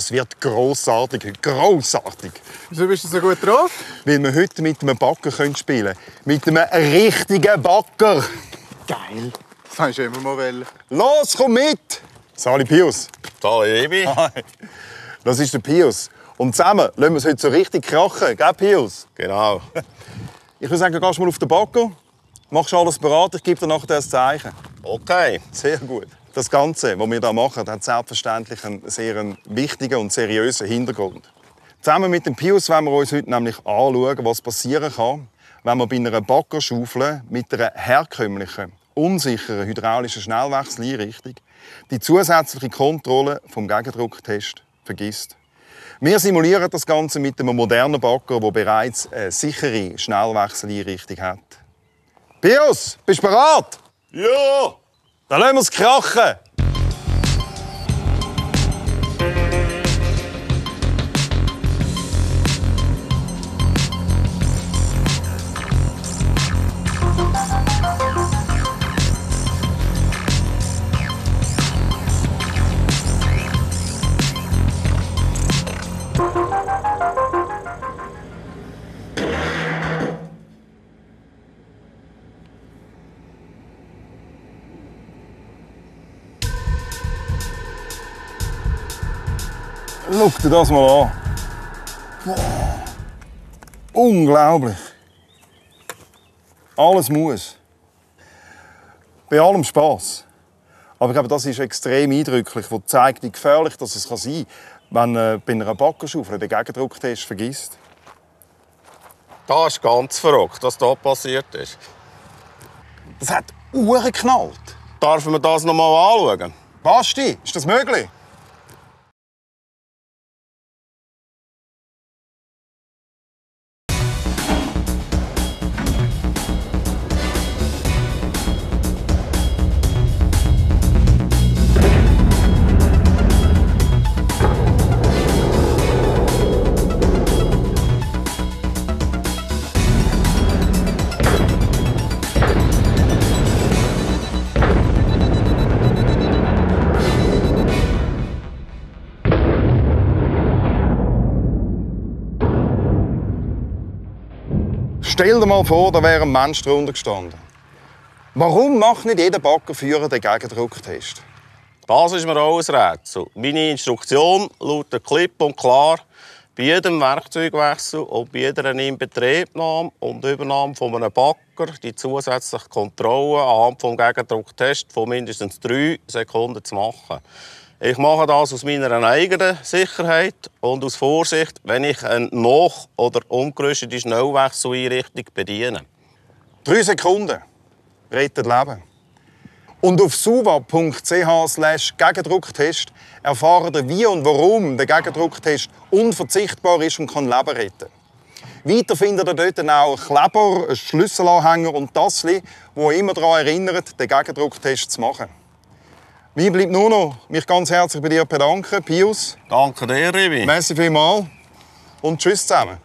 Das wird grossartig heute. Grossartig. Wieso bist du so gut drauf? Weil wir heute mit einem Backer können spielen können. Mit einem richtigen Backer. Geil. Das ich schon immer mal wollen. Los, komm mit! Sali Pius. Sali Ebi. Das ist der Pius. Und zusammen lassen wir es heute so richtig krachen. Gell, Pius? Genau. Ich würde sagen, du gehst mal auf den Backer, machst alles bereit, ich gebe dir nachher das Zeichen. Okay. Sehr gut. Das Ganze, was wir hier machen, hat selbstverständlich einen sehr wichtigen und seriösen Hintergrund. Zusammen mit dem Pius wollen wir uns heute nämlich anschauen, was passieren kann, wenn man bei einer Backerschaufel mit einer herkömmlichen, unsicheren hydraulischen Schnellwechseleinrichtung die zusätzliche Kontrolle vom Gegendrucktest vergisst. Wir simulieren das Ganze mit einem modernen Backer, der bereits eine sichere Schnellwechseleinrichtung hat. Pius, bist du bereit? Ja! Dann lassen wir es krachen! Schau dir das mal an. Boah. Unglaublich. Alles muss. Bei allem Spass. Aber ich glaube, das ist extrem eindrücklich, das zeigt, wie gefährlich das es sein kann, wenn äh, bei einer Backerschaufel den Gegendrucktest vergisst. Das ist ganz verrückt, was hier passiert ist. Das hat Uhren geknallt. Darf man das noch mal anschauen? Basti, ist das möglich? Stell dir mal vor, da wäre ein Mensch drunter gestanden. Warum macht nicht jeder Baggerführer den Gegendrucktest? Das ist mir auch ein Rätsel. Meine Instruktion lautet klipp und klar, bei jedem Werkzeugwechsel und bei jeder Inbetriebnahme und Übernahme von einem Backer die zusätzliche Kontrolle anhand des Gegendrucktests von mindestens drei Sekunden zu machen. Ich mache das aus meiner eigenen Sicherheit und aus Vorsicht, wenn ich eine nach- oder umgerüstete Schnellwechseleinrichtung bediene. Drei Sekunden retten Leben. Und auf suva.ch Gegendrucktest erfahren ihr, wie und warum der Gegendrucktest unverzichtbar ist und kann Leben retten. Weiter findet ihr dort auch Kleber, Schlüsselanhänger und das, wo immer daran erinnert, den Gegendrucktest zu machen. Mir bleibt nur noch, mich ganz herzlich bei dir bedanken, Pius. Danke dir, Rivi. Merci vielmals und tschüss zusammen.